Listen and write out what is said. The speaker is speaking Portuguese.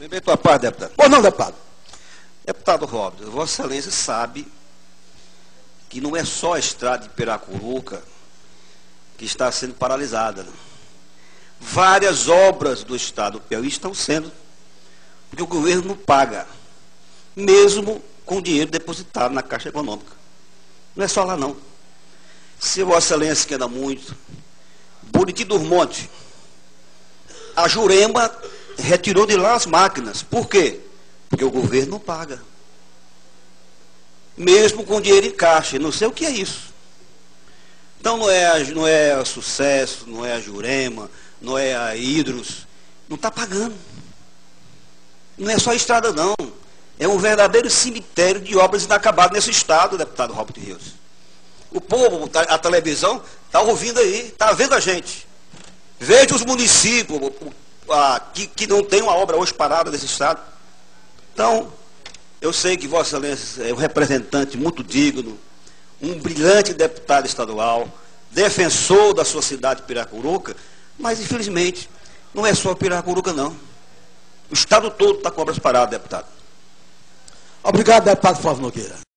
Lembrei tua parte, deputado. Ou não, deputado? Deputado Robson, Vossa Excelência sabe que não é só a estrada de Piracuruca que está sendo paralisada. Né? Várias obras do Estado do Piauí estão sendo, porque o governo não paga, mesmo com dinheiro depositado na Caixa Econômica. Não é só lá não. Se Vossa Excelência quer muito, Buriti dos Montes, a Jurema retirou de lá as máquinas. Por quê? Porque o governo não paga. Mesmo com dinheiro em caixa. Não sei o que é isso. Então não é, a, não é a Sucesso, não é a Jurema, não é a Hidros. Não está pagando. Não é só estrada, não. É um verdadeiro cemitério de obras inacabadas nesse estado, deputado Robert Rios. O povo, a televisão, está ouvindo aí, está vendo a gente. Veja os municípios, ah, que, que não tem uma obra hoje parada nesse Estado. Então, eu sei que Vossa Excelência é um representante muito digno, um brilhante deputado estadual, defensor da sua cidade Piracuruca, mas infelizmente não é só Piracuruca não. O Estado todo está com obras paradas, deputado. Obrigado, deputado Flávio Nogueira.